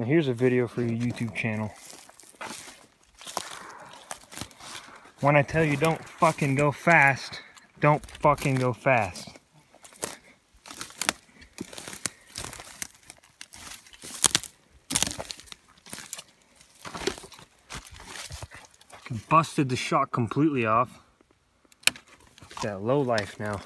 Now here's a video for your YouTube channel. When I tell you don't fucking go fast, don't fucking go fast. Busted the shot completely off. That low life now.